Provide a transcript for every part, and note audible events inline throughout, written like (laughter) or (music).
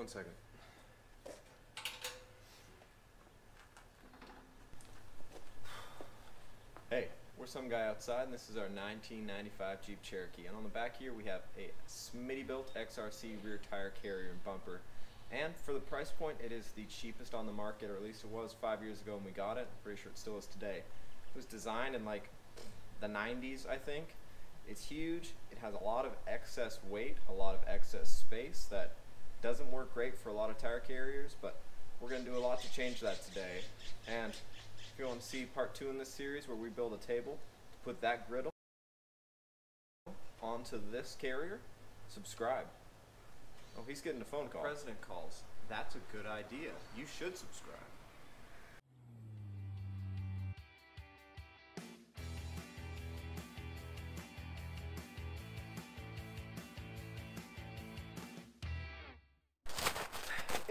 One second. Hey, we're some guy outside, and this is our 1995 Jeep Cherokee. And on the back here, we have a Smittybilt XRC rear tire carrier and bumper. And for the price point, it is the cheapest on the market, or at least it was five years ago when we got it. I'm pretty sure it still is today. It was designed in like the 90s, I think. It's huge. It has a lot of excess weight, a lot of excess space that doesn't work great for a lot of tire carriers, but we're going to do a lot to change that today. And if you want to see part two in this series where we build a table to put that griddle onto this carrier, subscribe. Oh, he's getting a phone call. President calls. That's a good idea. You should subscribe.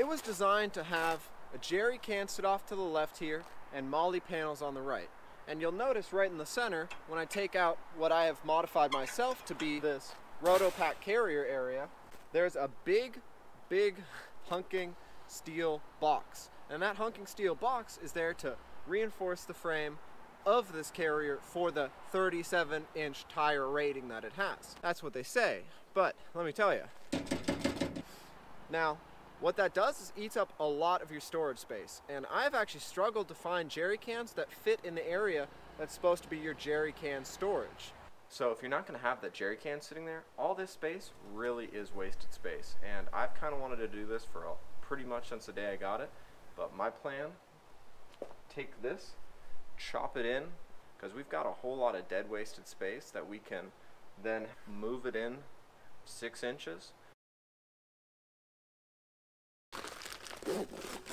Was designed to have a jerry can sit off to the left here and MOLLE panels on the right. And you'll notice right in the center, when I take out what I have modified myself to be this Rotopack carrier area, there's a big, big hunking steel box. And that hunking steel box is there to reinforce the frame of this carrier for the 37 inch tire rating that it has. That's what they say. But let me tell you. Now, what that does is eats up a lot of your storage space. And I've actually struggled to find jerry cans that fit in the area that's supposed to be your jerry can storage. So if you're not going to have that jerry can sitting there, all this space really is wasted space. And I've kind of wanted to do this for pretty much since the day I got it. But my plan, take this, chop it in, because we've got a whole lot of dead wasted space that we can then move it in six inches Thank you.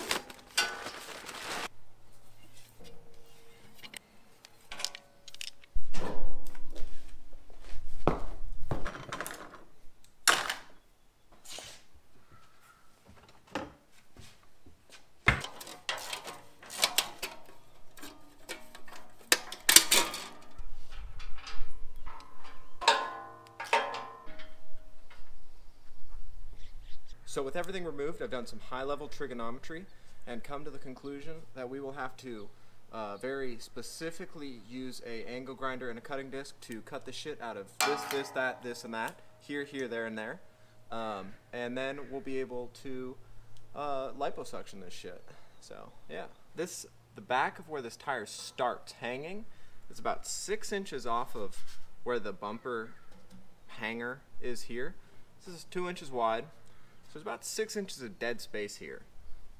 So with everything removed, I've done some high-level trigonometry and come to the conclusion that we will have to uh, very specifically use a angle grinder and a cutting disc to cut the shit out of this, this, that, this, and that, here, here, there, and there. Um, and then we'll be able to uh, liposuction this shit. So yeah, this the back of where this tire starts hanging is about six inches off of where the bumper hanger is here. This is two inches wide there's about six inches of dead space here.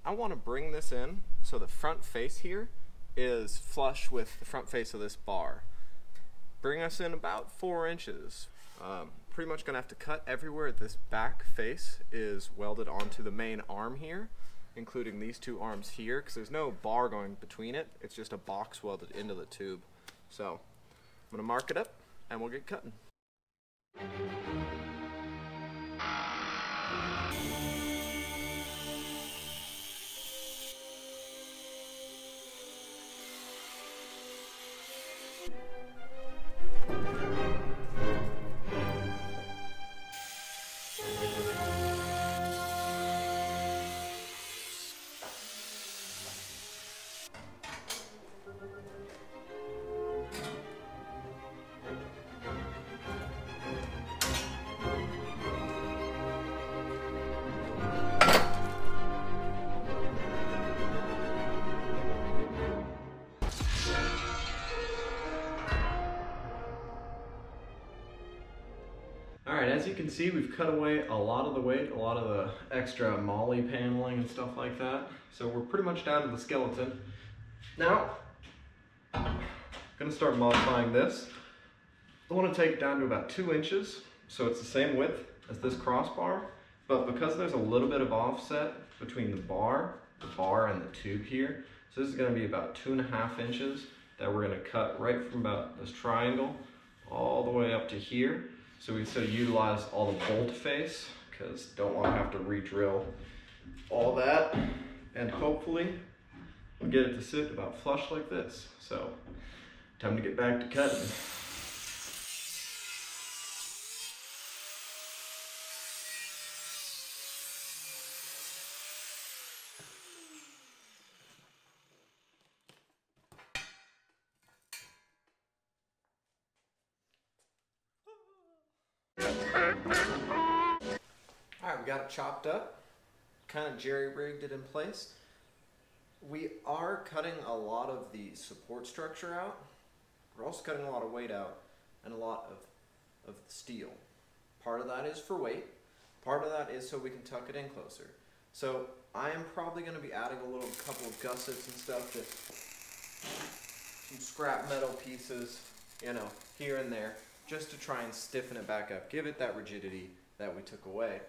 I want to bring this in so the front face here is flush with the front face of this bar. Bring us in about four inches. Um, pretty much gonna have to cut everywhere this back face is welded onto the main arm here, including these two arms here, because there's no bar going between it. It's just a box welded into the tube. So I'm gonna mark it up and we'll get cutting. As you can see, we've cut away a lot of the weight, a lot of the extra MOLLE paneling and stuff like that. So we're pretty much down to the skeleton. Now, I'm gonna start modifying this. I wanna take down to about two inches, so it's the same width as this crossbar, but because there's a little bit of offset between the bar, the bar and the tube here, so this is gonna be about two and a half inches that we're gonna cut right from about this triangle all the way up to here. So we still utilize all the bolt face because don't want to have to re-drill all that. And hopefully we'll get it to sit about flush like this. So time to get back to cutting. Got it chopped up, kind of jerry rigged it in place. We are cutting a lot of the support structure out. We're also cutting a lot of weight out and a lot of, of steel. Part of that is for weight, part of that is so we can tuck it in closer. So I am probably going to be adding a little couple of gussets and stuff to some scrap metal pieces, you know, here and there, just to try and stiffen it back up, give it that rigidity that we took away.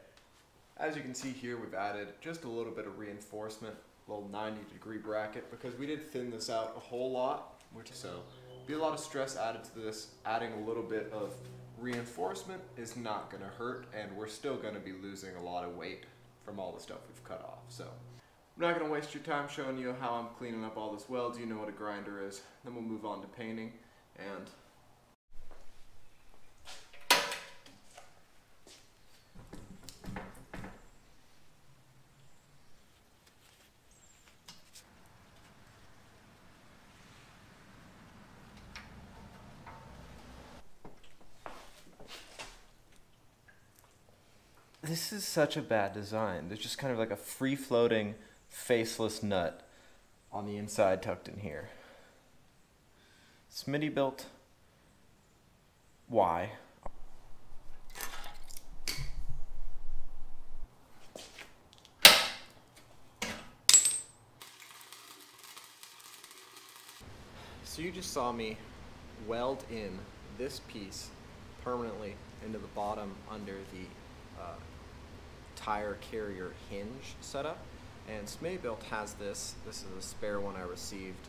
As you can see here, we've added just a little bit of reinforcement, a little 90 degree bracket, because we did thin this out a whole lot, which so be a lot of stress added to this. Adding a little bit of reinforcement is not going to hurt, and we're still going to be losing a lot of weight from all the stuff we've cut off. So I'm not going to waste your time showing you how I'm cleaning up all this weld. You know what a grinder is. Then we'll move on to painting and This is such a bad design. There's just kind of like a free floating, faceless nut on the inside tucked in here. Smittybilt Why? So you just saw me weld in this piece permanently into the bottom under the uh, tire carrier hinge setup. And Smittybilt has this. This is a spare one I received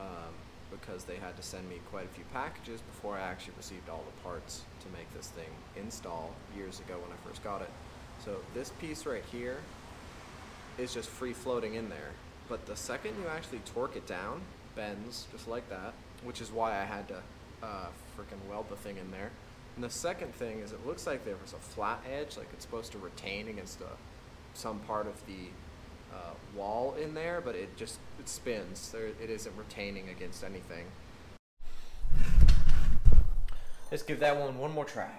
um, because they had to send me quite a few packages before I actually received all the parts to make this thing install years ago when I first got it. So this piece right here is just free floating in there. But the second you actually torque it down, bends just like that, which is why I had to uh, freaking weld the thing in there. And the second thing is it looks like there was a flat edge, like it's supposed to retain against a, some part of the uh, wall in there, but it just it spins. There, it isn't retaining against anything. Let's give that one one more try.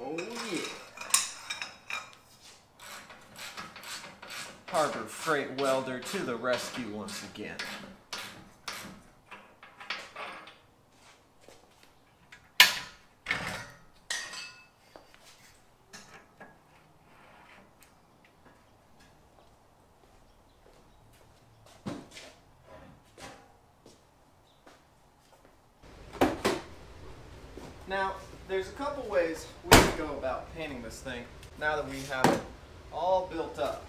Oh yeah. Harbor Freight Welder to the rescue once again. Now, there's a couple ways we can go about painting this thing now that we have it all built up.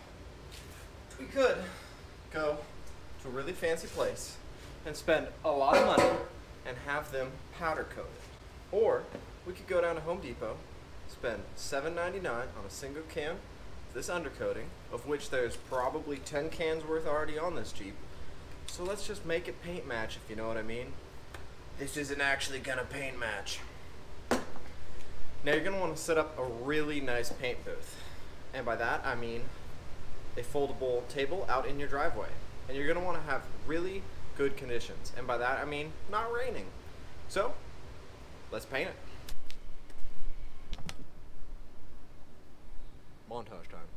We could go to a really fancy place and spend a lot of money and have them powder coat it. Or we could go down to Home Depot, spend $7.99 on a single can of this undercoating, of which there's probably 10 cans worth already on this Jeep. So let's just make it paint match, if you know what I mean. This isn't actually gonna paint match. Now you're going to want to set up a really nice paint booth. And by that I mean a foldable table out in your driveway. And you're going to want to have really good conditions. And by that I mean not raining. So, let's paint it. Montage time.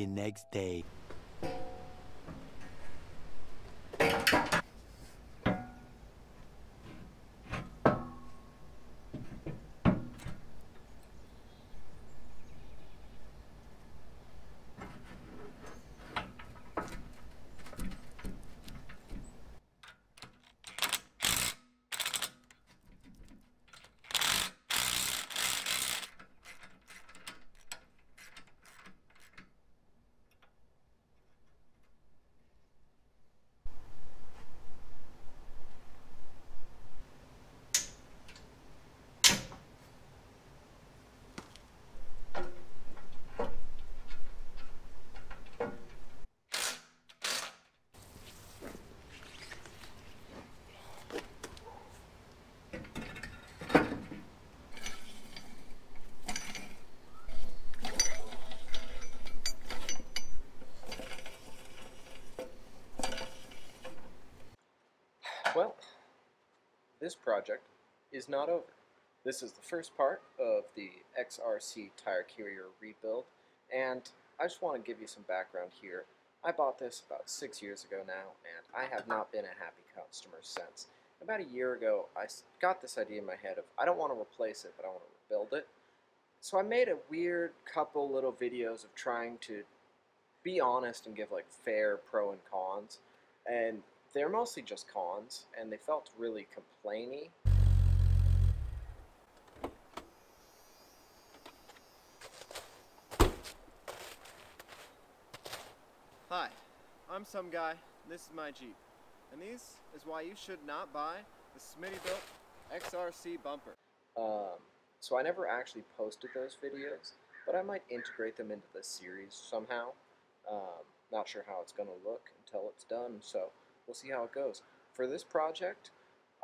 The next day. This project is not over. This is the first part of the XRC tire carrier rebuild, and I just want to give you some background here. I bought this about six years ago now, and I have not been a happy customer since. About a year ago, I got this idea in my head of I don't want to replace it, but I want to rebuild it. So I made a weird couple little videos of trying to be honest and give like fair pro and cons, and they're mostly just cons, and they felt really complainy. Hi, I'm some guy. This is my Jeep. And these is why you should not buy the Smittybilt XRC bumper. Um, so I never actually posted those videos, but I might integrate them into the series somehow. Um, not sure how it's going to look until it's done, so we'll see how it goes. For this project,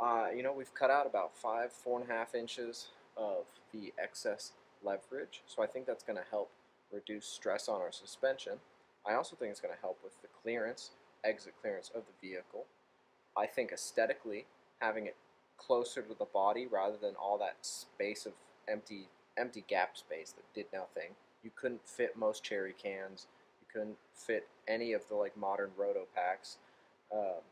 uh, you know, we've cut out about five, four and a half inches of the excess leverage, so I think that's going to help reduce stress on our suspension. I also think it's going to help with the clearance, exit clearance of the vehicle. I think aesthetically, having it closer to the body rather than all that space of empty empty gap space that did nothing. You couldn't fit most jerry cans. You couldn't fit any of the like modern roto packs. Um,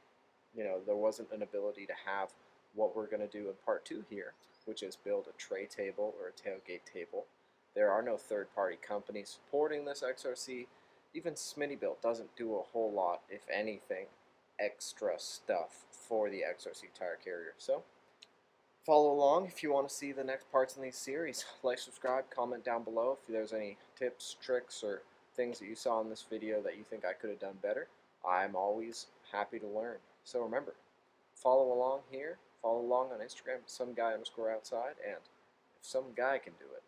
you know, there wasn't an ability to have what we're going to do in part two here, which is build a tray table or a tailgate table. There are no third-party companies supporting this XRC even Smittybilt doesn't do a whole lot, if anything, extra stuff for the XRC tire carrier. So follow along if you want to see the next parts in these series. (laughs) Like, subscribe, comment down below if there's any tips, tricks, or things that you saw in this video that you think I could have done better. I'm always happy to learn. So remember, follow along here, follow along on Instagram, some guy underscore outside, and if some guy can do it,